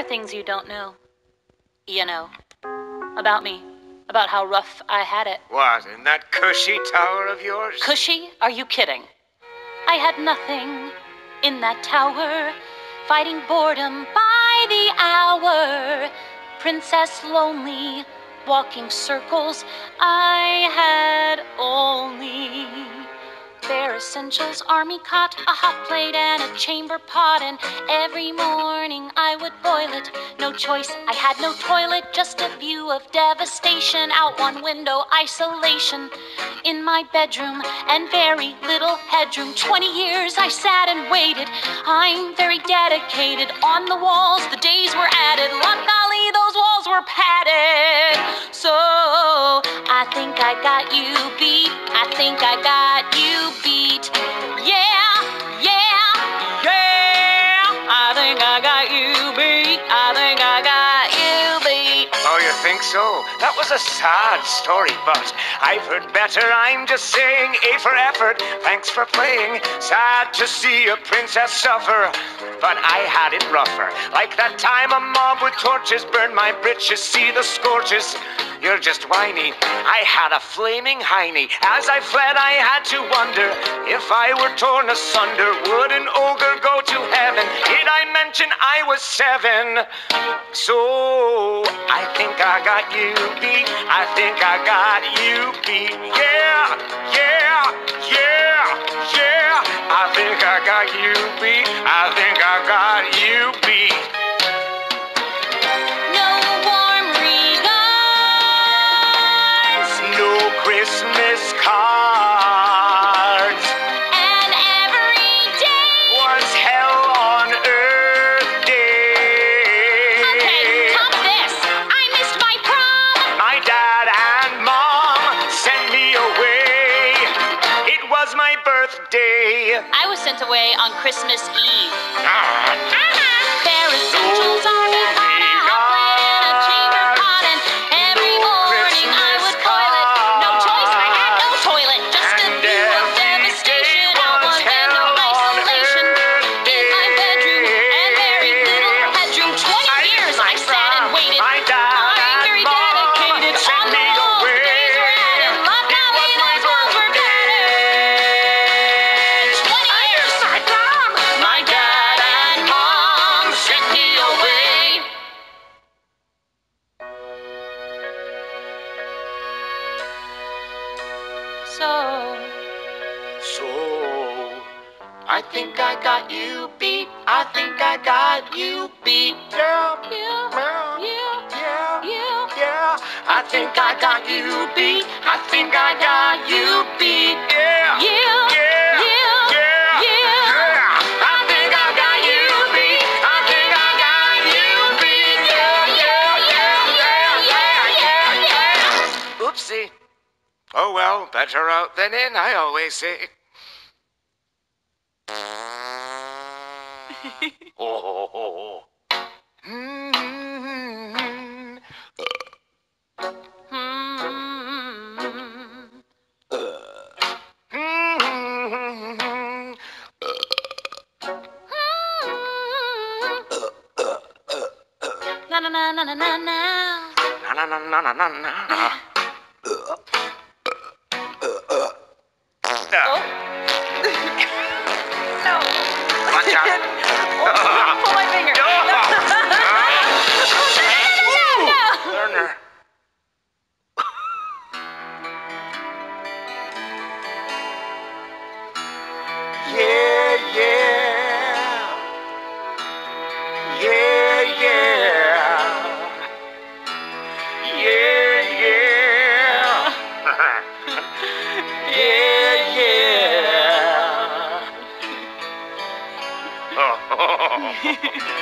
are things you don't know. You know. About me. About how rough I had it. What, in that cushy tower of yours? Cushy? Are you kidding? I had nothing in that tower, fighting boredom by the hour. Princess lonely, walking circles. I had only bare essentials, army cot, a hot plate, and a chamber pot. And every morning I would boil it. No choice, I had no toilet, just a view of devastation. Out one window, isolation in my bedroom, and very little headroom. Twenty years I sat and waited. I'm very dedicated. On the walls, the days were added. Luck golly, those walls were padded. So I think I got you beat. I think I got you beat. Yeah, yeah, yeah. I think I got you beat. I think think so? That was a sad story, but I've heard better. I'm just saying, A for effort. Thanks for playing. Sad to see a princess suffer, but I had it rougher. Like that time a mob with torches burned my britches. See the scorches. You're just whiny. I had a flaming hiney. As I fled, I had to wonder if I were torn asunder, would an ogre go to heaven? Did I mention I was seven? So I think I got you beat. I think I got you beat. Yeah, yeah, yeah, yeah. I think I got you beat. I think my birthday. I was sent away on Christmas Eve. Ah, Bare essentials, army cot, a So, So I think I got you beat. I think I got you beat. Yeah, you, yeah, you, yeah, yeah. I think I got you beat. I think I got you beat. Yeah, yeah, yeah, you. yeah. I think I got you beat. I think I got you beat. Yeah, yeah, yeah, yeah, yeah, yeah, yeah. Oopsie. Oh well, better out than in, I always say. oh. Hmm. Na na na na na. Na na na na na na na. yeah